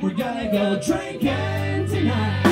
We're gonna go drinking tonight.